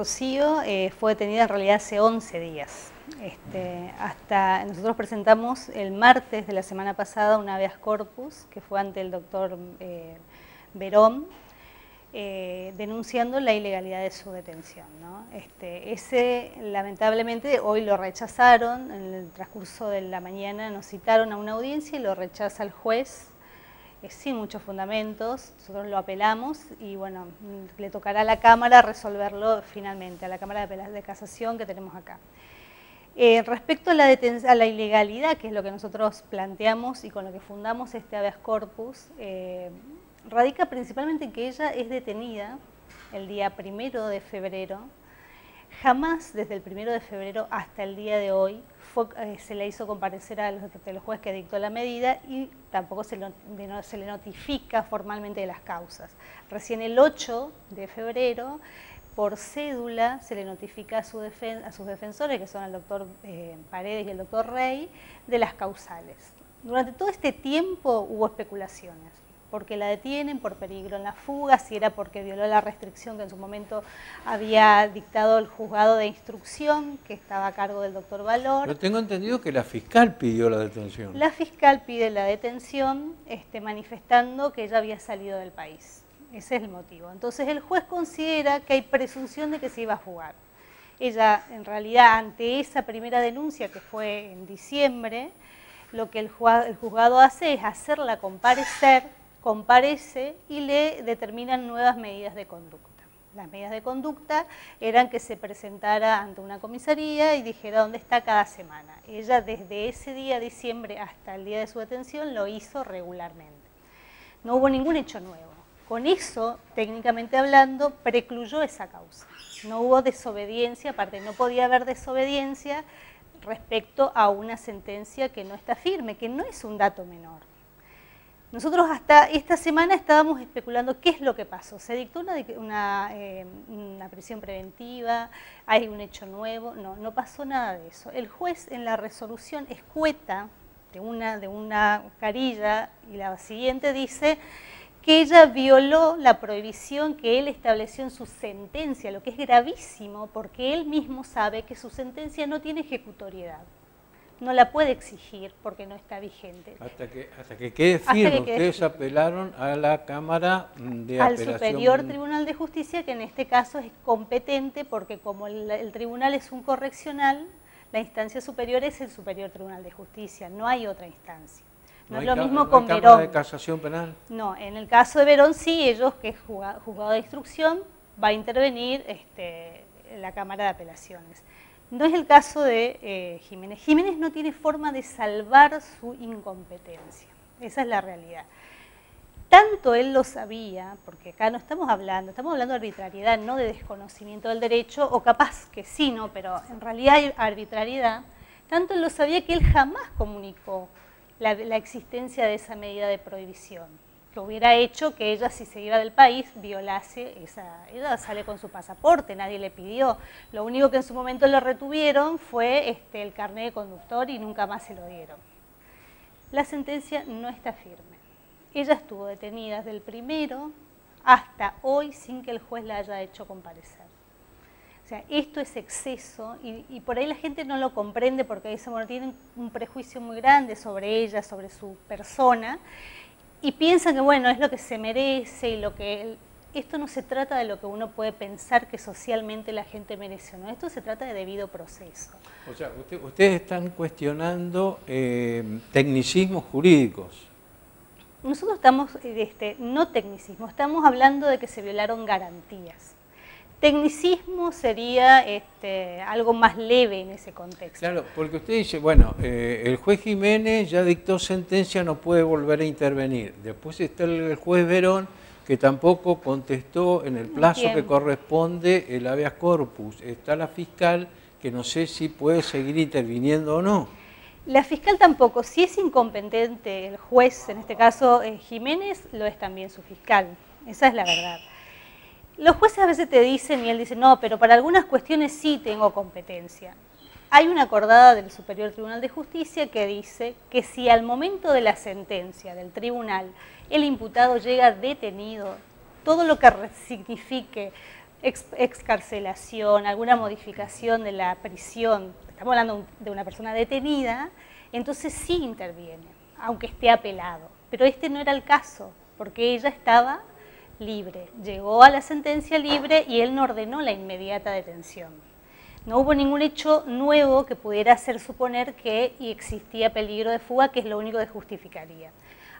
Rocío eh, fue detenida en realidad hace 11 días. Este, hasta nosotros presentamos el martes de la semana pasada un habeas corpus que fue ante el doctor eh, Verón, eh, denunciando la ilegalidad de su detención. Este, ese, lamentablemente, hoy lo rechazaron, en el transcurso de la mañana nos citaron a una audiencia y lo rechaza el juez sin muchos fundamentos, nosotros lo apelamos y bueno, le tocará a la Cámara resolverlo finalmente, a la Cámara de, Casación que tenemos acá. Eh, respecto a la, a la, ilegalidad, que es lo que nosotros planteamos y con lo que fundamos este habeas corpus, eh, radica principalmente en que ella es detenida el día primero de febrero. Jamás desde el primero de febrero hasta el día de hoy eh, se le hizo comparecer al, juez que dictó la medida y tampoco se, le notifica formalmente de las causas. Recién el 8 de febrero, por cédula, se le notifica a, a sus defensores, que son el doctor eh, Paredes y el doctor Rey, de las causales. Durante todo este tiempo hubo especulaciones porque la detienen por peligro en la fuga, si era porque violó la restricción que en su momento había dictado el juzgado de instrucción que estaba a cargo del doctor Valor. Pero tengo entendido que la fiscal pidió la detención. La fiscal pide la detención este, manifestando que ella había salido del país. Ese es el motivo. Entonces el juez considera que hay presunción de que se iba a jugar. Ella, en realidad, ante esa primera denuncia que fue en diciembre, lo que el juzgado hace es hacerla comparecer comparece y le determinan nuevas medidas de conducta. Las medidas de conducta eran que se presentara ante una comisaría y dijera dónde está cada semana. Ella desde ese día, diciembre, hasta el día de su detención, lo hizo regularmente. No hubo ningún hecho nuevo. Con eso, técnicamente hablando, precluyó esa causa. No hubo desobediencia, aparte no podía haber desobediencia respecto a una sentencia que no está firme, que no es un dato menor. Nosotros hasta esta semana estábamos especulando qué es lo que pasó. Se dictó una, eh, una, prisión preventiva, hay un hecho nuevo, no, no pasó nada de eso. El juez en la resolución escueta de una, de una carilla y la siguiente dice que ella violó la prohibición que él estableció en su sentencia, lo que es gravísimo porque él mismo sabe que su sentencia no tiene ejecutoriedad no la puede exigir porque no está vigente. Hasta que, hasta que quede firme, ustedes apelaron a la Cámara de Al Superior Tribunal de Justicia, que en este caso es competente porque como el, tribunal es un correccional, la instancia superior es el Superior Tribunal de Justicia, no hay otra instancia. No, es lo mismo con Verón. de casación penal? No, en el caso de Verón sí, ellos, que es juzgado de instrucción, va a intervenir este, la Cámara de Apelaciones. No es el caso de eh, Jiménez. Jiménez no tiene forma de salvar su incompetencia. Esa es la realidad. Tanto él lo sabía, porque acá no estamos hablando, estamos hablando de arbitrariedad, no de desconocimiento del derecho, o capaz que sí, ¿no? Pero en realidad hay arbitrariedad. Tanto él lo sabía que él jamás comunicó la existencia de esa medida de prohibición que hubiera hecho que ella, si se iba del país, violase esa... Ella sale con su pasaporte, nadie le pidió. Lo único que en su momento le retuvieron fue este, el carnet de conductor y nunca más se lo dieron. La sentencia no está firme. Ella estuvo detenida desde el primero hasta hoy sin que el juez la haya hecho comparecer. O sea, esto es exceso y, por ahí la gente no lo comprende porque dice, bueno, tienen un prejuicio muy grande sobre ella, sobre su persona y piensan que bueno, es lo que se merece y lo que... Esto no se trata de lo que uno puede pensar que socialmente la gente merece, ¿no? Esto se trata de debido proceso. O sea, ustedes están cuestionando eh, tecnicismos jurídicos. Nosotros estamos, este, no tecnicismo, estamos hablando de que se violaron garantías. Tecnicismo sería este, algo más leve en ese contexto. Claro, porque usted dice, bueno, eh, el juez Jiménez ya dictó sentencia, no puede volver a intervenir. Después está el juez Verón, que tampoco contestó en el plazo que corresponde el habeas corpus. Está la fiscal, que no sé si puede seguir interviniendo o no. La fiscal tampoco. Si es incompetente el juez, en este caso eh, Jiménez, lo es también su fiscal. Esa es la verdad. Los jueces a veces te dicen, y él dice, no, pero para algunas cuestiones sí tengo competencia. Hay una acordada del Superior Tribunal de Justicia que dice que si al momento de la sentencia del tribunal el imputado llega detenido, todo lo que signifique excarcelación, alguna modificación de la prisión, estamos hablando de una persona detenida, entonces sí interviene, aunque esté apelado. Pero este no era el caso, porque ella estaba libre, llegó a la sentencia libre y él no ordenó la inmediata detención. No hubo ningún hecho nuevo que pudiera hacer suponer que existía peligro de fuga, que es lo único que justificaría.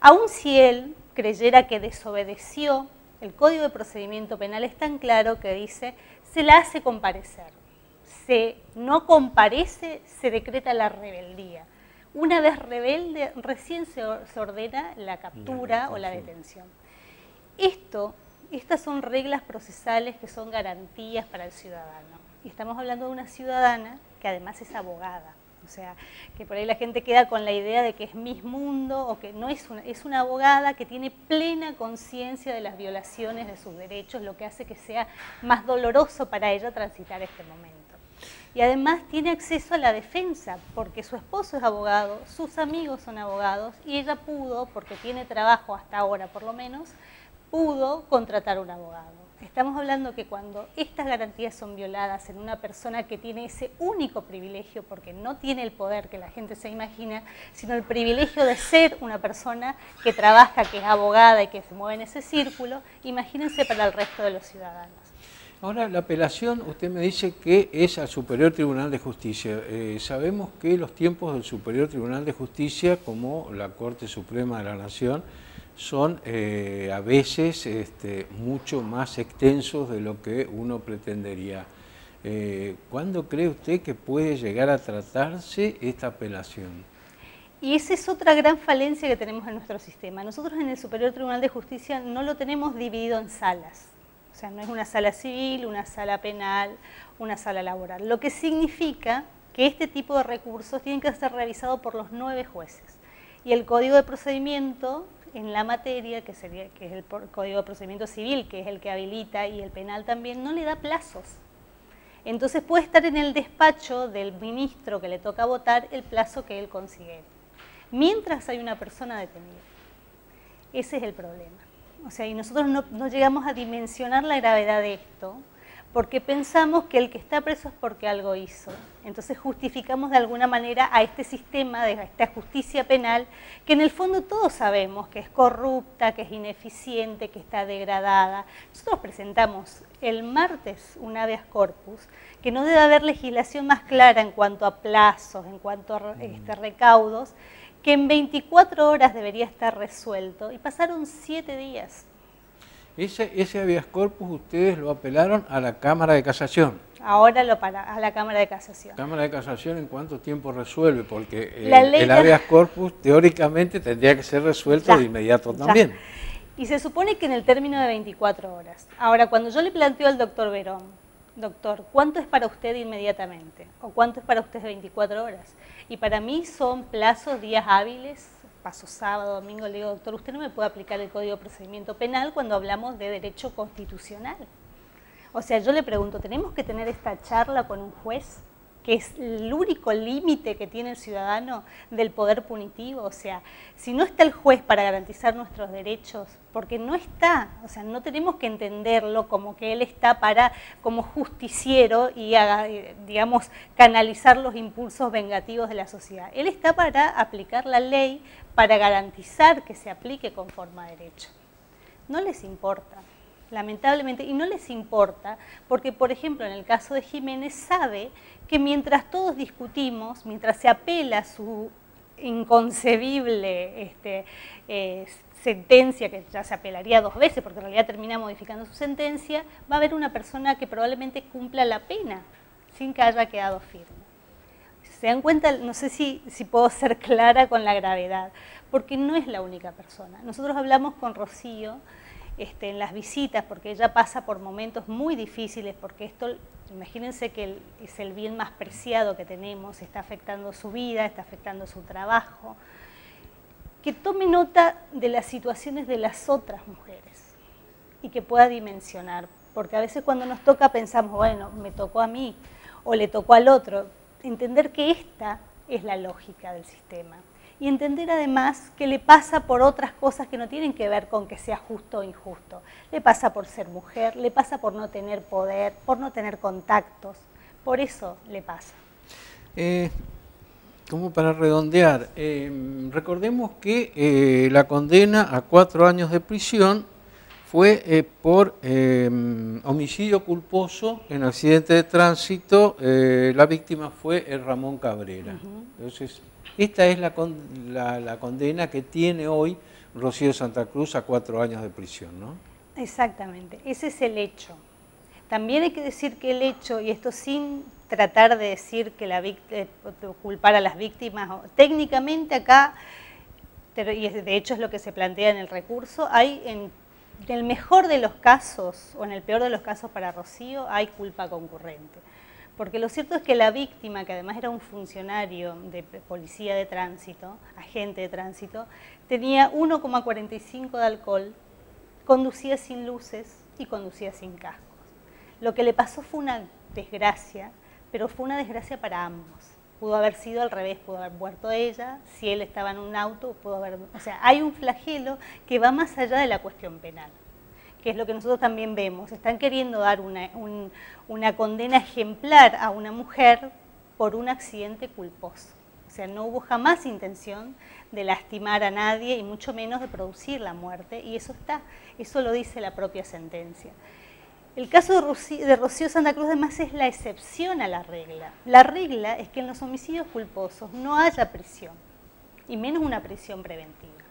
Aun si él creyera que desobedeció, el Código de Procedimiento Penal es tan claro que dice, se la hace comparecer. Se no comparece, se decreta la rebeldía. Una vez rebelde, recién se, ordena la captura o la detención. Esto, estas son reglas procesales que son garantías para el ciudadano. Y estamos hablando de una ciudadana que además es abogada. O sea, que por ahí la gente queda con la idea de que es Miss Mundo o que no es una, es una abogada que tiene plena conciencia de las violaciones de sus derechos, lo que hace que sea más doloroso para ella transitar este momento. Y además tiene acceso a la defensa, porque su esposo es abogado, sus amigos son abogados, y ella pudo, porque tiene trabajo hasta ahora por lo menos, pudo contratar un abogado. Estamos hablando que cuando estas garantías son violadas en una persona que tiene ese único privilegio, porque no tiene el poder que la gente se imagina, sino el privilegio de ser una persona que trabaja, que es abogada y que se mueve en ese círculo, imagínense para el resto de los ciudadanos. Ahora, la apelación, usted me dice que es al Superior Tribunal de Justicia. Eh, sabemos que los tiempos del Superior Tribunal de Justicia, como la Corte Suprema de la Nación, son eh, a veces este, mucho más extensos de lo que uno pretendería. Eh, ¿Cuándo cree usted que puede llegar a tratarse esta apelación? Y esa es otra gran falencia que tenemos en nuestro sistema. Nosotros en el Superior Tribunal de Justicia no lo tenemos dividido en salas. O sea, no es una sala civil, una sala penal, una sala laboral. Lo que significa que este tipo de recursos tienen que ser revisados por los nueve jueces. Y el Código de Procedimiento en la materia, que, sería, que es el Código de Procedimiento Civil, que es el que habilita, y el penal también, no le da plazos. Entonces puede estar en el despacho del ministro que le toca votar el plazo que él consigue, mientras hay una persona detenida. Ese es el problema. O sea, y nosotros no, no llegamos a dimensionar la gravedad de esto, porque pensamos que el que está preso es porque algo hizo. Entonces justificamos de alguna manera a este sistema, de esta justicia penal, que en el fondo todos sabemos que es corrupta, que es ineficiente, que está degradada. Nosotros presentamos el martes un habeas corpus, que no debe haber legislación más clara en cuanto a plazos, en cuanto a este, recaudos, que en 24 horas debería estar resuelto, y pasaron 7 días. Ese, ese habeas corpus ustedes lo apelaron a la Cámara de Casación. Ahora lo para a la Cámara de Casación. Cámara de Casación, ¿en cuánto tiempo resuelve? Porque eh, el habeas corpus teóricamente tendría que ser resuelto de inmediato también. Y se supone que en el término de 24 horas. Ahora, cuando yo le planteo al doctor Verón, doctor, ¿cuánto es para usted inmediatamente? ¿O cuánto es para usted 24 horas? Y para mí son plazos, días hábiles, paso sábado, domingo, le digo, doctor, usted no me puede aplicar el Código de Procedimiento Penal cuando hablamos de derecho constitucional. O sea, yo le pregunto, ¿tenemos que tener esta charla con un juez? Que es el único límite que tiene el ciudadano del poder punitivo. O sea, si no está el juez para garantizar nuestros derechos, porque no está, o sea, no tenemos que entenderlo como que él está para, como justiciero y, digamos, canalizar los impulsos vengativos de la sociedad. Él está para aplicar la ley, para garantizar que se aplique conforme a derecho. No les importa lamentablemente, y no les importa, porque por ejemplo en el caso de Jiménez sabe que mientras todos discutimos, mientras se apela su inconcebible este, eh, sentencia, que ya se apelaría dos veces, porque en realidad termina modificando su sentencia, va a haber una persona que probablemente cumpla la pena sin que haya quedado firme. ¿Se dan cuenta? No sé si, si puedo ser clara con la gravedad, porque no es la única persona. Nosotros hablamos con Rocío este, en las visitas, porque ella pasa por momentos muy difíciles, porque esto, imagínense que es el bien más preciado que tenemos, está afectando su vida, está afectando su trabajo, que tome nota de las situaciones de las otras mujeres y que pueda dimensionar, porque a veces cuando nos toca pensamos, bueno, me tocó a mí o le tocó al otro, entender que esta es la lógica del sistema y entender además que le pasa por otras cosas que no tienen que ver con que sea justo o injusto. Le pasa por ser mujer, le pasa por no tener poder, por no tener contactos, por eso le pasa. Eh, como para redondear, eh, recordemos que eh, la condena a cuatro años de prisión fue eh, por homicidio culposo en accidente de tránsito. la víctima fue el Ramón Cabrera. Entonces, esta es la, la, condena que tiene hoy Rocío Santa Cruz a cuatro años de prisión, ¿no? Exactamente, ese es el hecho. También hay que decir que el hecho, y esto sin tratar de decir que la eh, culpar a las víctimas. Técnicamente acá, y de hecho es lo que se plantea en el recurso, hay en, el mejor de los casos o en el peor de los casos para Rocío hay culpa concurrente. Porque lo cierto es que la víctima, que además era un funcionario de policía de tránsito, agente de tránsito, tenía 1,45 de alcohol, conducía sin luces y conducía sin cascos. Lo que le pasó fue una desgracia pero fue una desgracia para ambos. Pudo haber sido al revés, pudo haber muerto ella, si él estaba en un auto, pudo haber... O sea, hay un flagelo que va más allá de la cuestión penal, que es lo que nosotros también vemos. Están queriendo dar una, una condena ejemplar a una mujer por un accidente culposo. O sea, no hubo jamás intención de lastimar a nadie y mucho menos de producir la muerte, y eso está, eso lo dice la propia sentencia. El caso de Rocío, Santa Cruz además es la excepción a la regla. La regla es que en los homicidios culposos no haya prisión, y menos una prisión preventiva.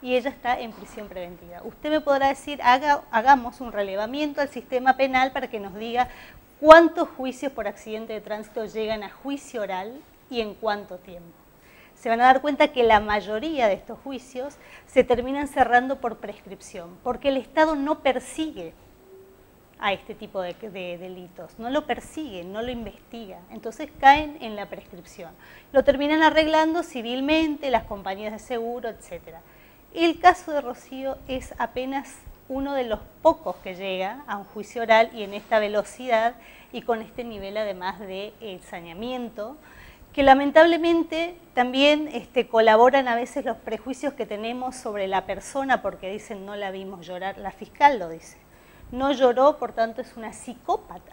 Y ella está en prisión preventiva. Usted me podrá decir, hagamos un relevamiento al sistema penal para que nos diga cuántos juicios por accidente de tránsito llegan a juicio oral y en cuánto tiempo. Se van a dar cuenta que la mayoría de estos juicios se terminan cerrando por prescripción, porque el Estado no persigue a este tipo de, delitos, no lo persiguen, no lo investigan, entonces caen en la prescripción. Lo terminan arreglando civilmente las compañías de seguro, etc. El caso de Rocío es apenas uno de los pocos que llega a un juicio oral y en esta velocidad y con este nivel además de saneamiento, que lamentablemente también este, colaboran a veces los prejuicios que tenemos sobre la persona porque dicen no la vimos llorar, la fiscal lo dice no lloró, por tanto es una psicópata.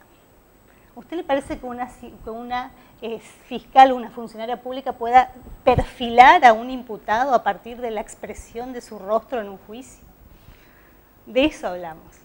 ¿A usted le parece que una, eh, fiscal o una funcionaria pública pueda perfilar a un imputado a partir de la expresión de su rostro en un juicio? De eso hablamos.